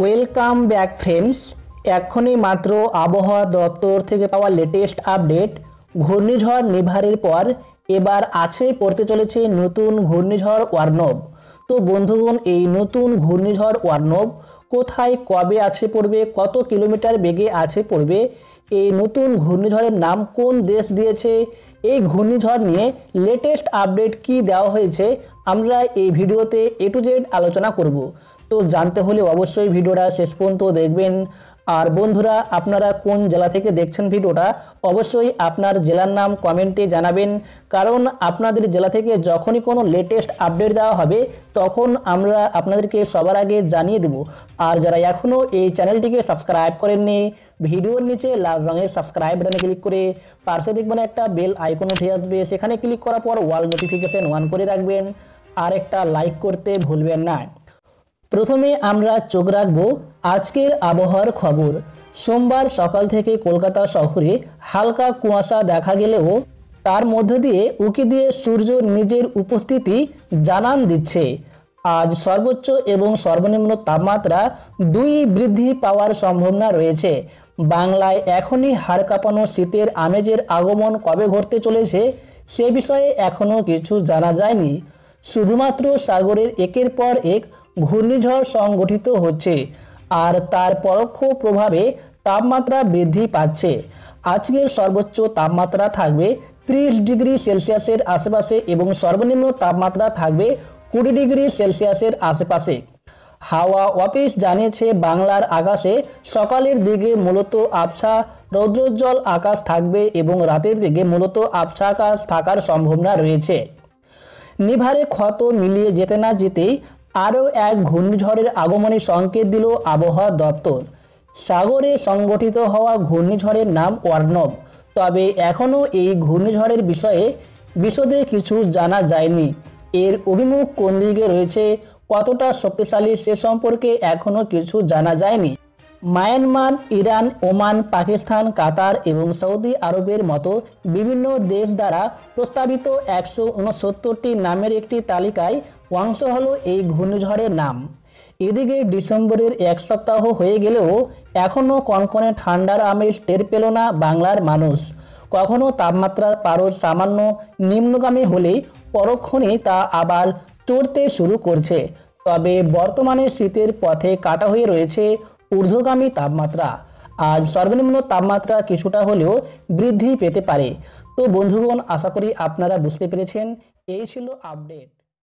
Welcome back friends এখনই মাত্র আবহাওয়া দপ্তর থেকে পাওয়া লেটেস্ট আপডেট ঘূর্ণিঝড় নিভারের পর এবার আছে, পড়তে চলেছে নতুন ঘূর্ণিঝড় ওয়ার্নব তো বন্ধুগণ, এই নতুন ঘূর্ণিঝড় ওয়ার্নব কোথায়, কবে আছে, পড়বে, কত কিলোমিটার বেগে আছে, পড়বে? এই নতুন ঘূর্ণিঝড়ের নাম কোন দেশ দিয়েছে? এই ঘূর্ণিঝড় নিয়ে লেটেস্ট আপডেট কি দেওয়া হয়েছে? আমরা এই ভিডিওতে এ টু জেড আলোচনা করব। তো জানতে হলে অবশ্যই ভিডিওটা শেষ পর্যন্ত দেখবেন। আর বন্ধুরা, আপনারা কোন জেলা থেকে দেখছেন ভিডিওটা, অবশ্যই আপনার জেলার নাম কমেন্টে জানাবেন। কারণ আপনাদের জেলা থেকে যখনই কোনো লেটেস্ট আপডেট দেওয়া হবে, তখন আমরা আপনাদেরকে সবার আগে জানিয়ে দেব। আর যারা এখনও এই চ্যানেলটিকে সাবস্ক্রাইব করেননি, ভিডিওর নিচে লাল রঙের সাবস্ক্রাইব বাটনে ক্লিক করে পাশে দেখবেন একটা বেল আইকন উঠে আসবে। সেখানে ক্লিক করার পর ওয়াল নোটিফিকেশন অন করে রাখবেন। আর একটা লাইক করতে ভুলবেন না। প্রথমে আমরা চোখ রাখব আজকের আবহাওয়ার খবর। সোমবার সকাল থেকে কলকাতা শহরে হালকা কুয়াশা দেখা গেলেও তার মধ্য দিয়ে উকি দিয়ে সূর্য নিজের উপস্থিতি জানান দিচ্ছে। আজ সর্বোচ্চ এবং সর্বনিম্ন তাপমাত্রা দুই বৃদ্ধি পাওয়ার সম্ভাবনা রয়েছে। বাংলায় এখনই হাড় কাঁপানো শীতের আমেজের আগমন কবে ঘটতে চলেছে, সে বিষয়ে এখনও কিছু জানা যায়নি। শুধুমাত্র সাগরের একের পর এক ঘূর্ণিঝড় সংগঠিত হচ্ছে, আর তার পরোক্ষ প্রভাবে তাপমাত্রা বৃদ্ধি পাচ্ছে। আজকের সর্বোচ্চ তাপমাত্রা থাকবে ত্রিশ ডিগ্রি সেলসিয়াসের আশেপাশে এবং সর্বনিম্ন তাপমাত্রা থাকবে কুড়ি ডিগ্রি সেলসিয়াসের আশেপাশে। হাওয়া অফিস জানিয়েছে, বাংলার আকাশে সকালের দিকে মূলত আবছা রৌদ্রোজ্জ্বল আকাশ থাকবে এবং রাতের দিকে মূলত আবছা আকাশ থাকার সম্ভাবনা রয়েছে। নিভারে ক্ষত মিলিয়ে যেতে না যেতেই আরও এক ঘূর্ণিঝড়ের আগমনে সংকেত দিল আবহাওয়া দপ্তর। সাগরে সংগঠিত হওয়া ঘূর্ণিঝড়ের নাম ওয়ার্নব। তবে এখনও এই ঘূর্ণিঝড়ের বিষয়ে বিশদে কিছু জানা যায়নি। এর অভিমুখ কোন দিকে রয়েছে, কতটা শক্তিশালী সে সম্পর্কে এখনও কিছু জানা যায়নি। Myanmar, Iran, Oman, Pakistan, Qatar এবং সৌদি আরবের মতো বিভিন্ন দেশ দ্বারা প্রস্তাবিত একশো উনসত্তরটি নামের একটি তালিকায় অংশ হলো এই ঘূর্ণিঝড়ের নাম। এদিকে ডিসেম্বরের এক সপ্তাহ হয়ে গেলেও এখনও কনকনে ঠান্ডার আমেজ টের পেল না বাংলার মানুষ। কখনো তাপমাত্রার পারদ সামান্য নিম্নগামী হলেই পরক্ষণেই তা আবার চড়তে শুরু করছে। তবে বর্তমানে শীতের পথে কাটা হয়ে রয়েছে ঊর্ধ্বগামী তাপমাত্রা। আজ সর্বনিম্ন তাপমাত্রা কিছুটা হলেও বৃদ্ধি পেতে পারে। তো বন্ধুগণ, আশা করি আপনারা বুঝতে পেরেছেন। এই ছিল আপডেট